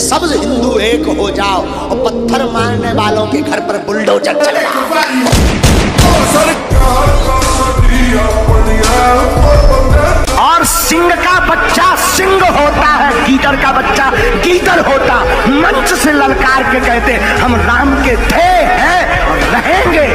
सब हिंदू एक हो जाओ और पत्थर मारने वालों के घर पर बुलडोजर चल रहा और सिंह का बच्चा सिंह होता है, गीदड़ का बच्चा गीदड़ होता। मंच से ललकार के कहते, हम राम के थे हैं और रहेंगे।